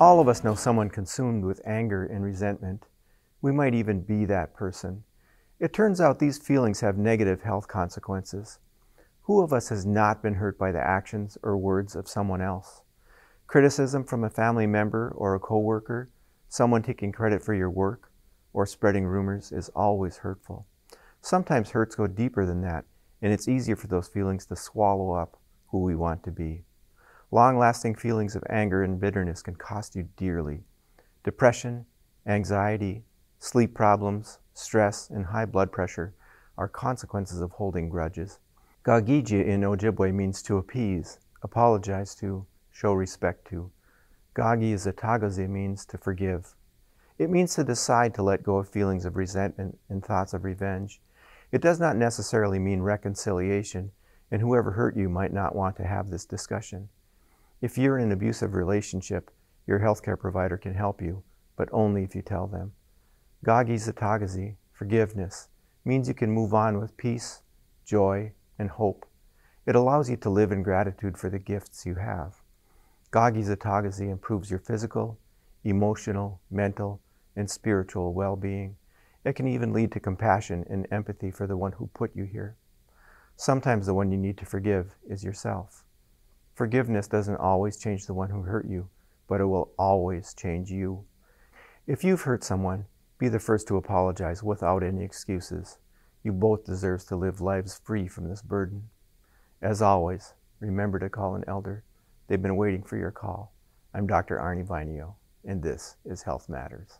All of us know someone consumed with anger and resentment. We might even be that person. It turns out these feelings have negative health consequences. Who of us has not been hurt by the actions or words of someone else? Criticism from a family member or a coworker, someone taking credit for your work, or spreading rumors is always hurtful. Sometimes hurts go deeper than that, and it's easier for those feelings to swallow up who we want to be. Long lasting feelings of anger and bitterness can cost you dearly. Depression, anxiety, sleep problems, stress, and high blood pressure are consequences of holding grudges. Gagija in Ojibwe means to appease, apologize to, show respect to. Gagi is a tagaze means to forgive. It means to decide to let go of feelings of resentment and thoughts of revenge. It does not necessarily mean reconciliation, and whoever hurt you might not want to have this discussion. If you're in an abusive relationship, your healthcare provider can help you, but only if you tell them. Gaagiizitaagozi, forgiveness, means you can move on with peace, joy, and hope. It allows you to live in gratitude for the gifts you have. Gaagiizitaagozi improves your physical, emotional, mental, and spiritual well being. It can even lead to compassion and empathy for the one who put you here. Sometimes the one you need to forgive is yourself. Forgiveness doesn't always change the one who hurt you, but it will always change you. If you've hurt someone, be the first to apologize without any excuses. You both deserve to live lives free from this burden. As always, remember to call an elder. They've been waiting for your call. I'm Dr. Arne Vainio, and this is Health Matters.